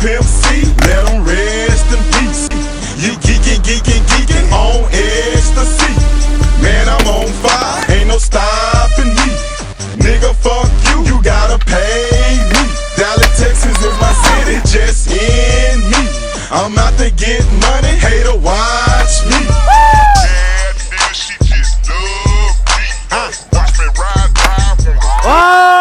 Pimp C, let him rest in peace. You geekin', geekin', geekin' on ecstasy. Man, I'm on fire, ain't no stopping me. Nigga, fuck you, you gotta pay me. Dallas, Texas is my city, just in me. I'm out to get money, hater, watch me. Bad bitch, she just love me. Watch me ride, ride, ride. Oh!